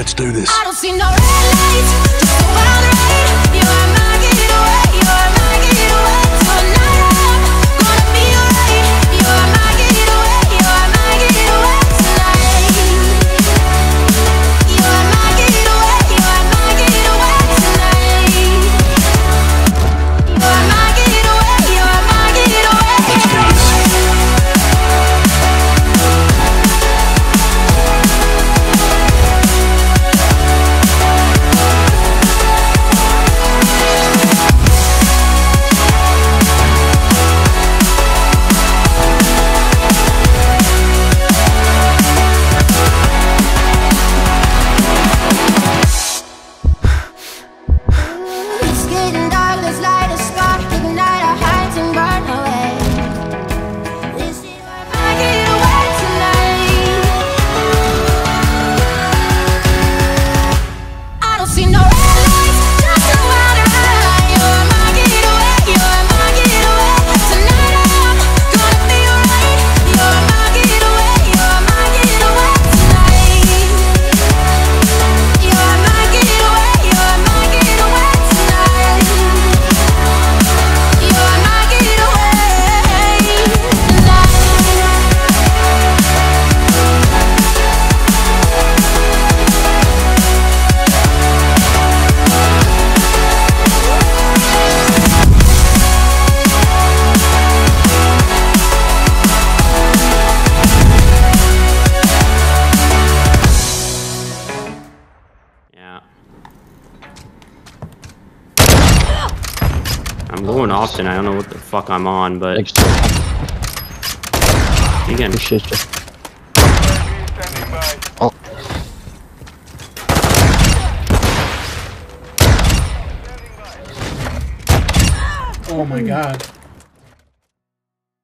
Let's do this. I'm going Austin. I don't know what the fuck I'm on, but. You can. Shit, shit. Oh. Oh my god.